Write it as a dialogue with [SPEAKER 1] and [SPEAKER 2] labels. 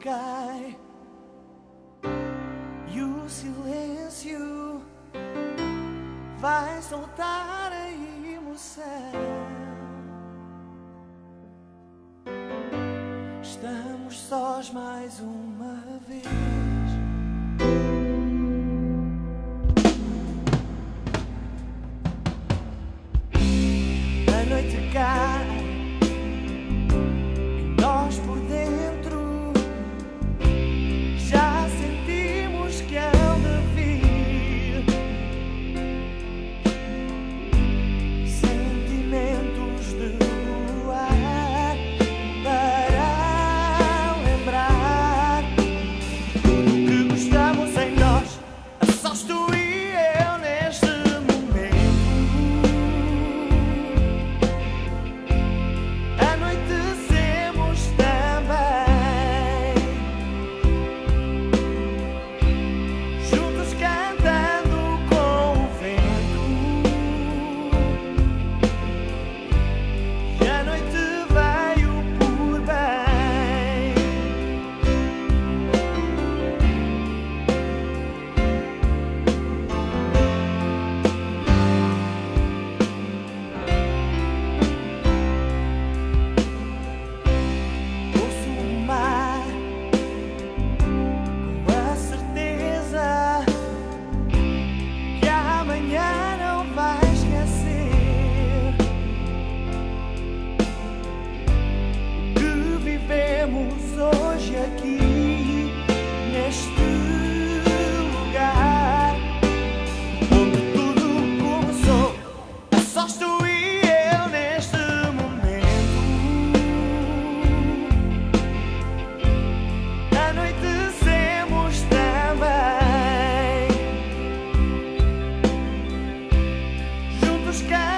[SPEAKER 1] cai e o silêncio vai soltar a emoção. Estamos sós mais uma vez. sky.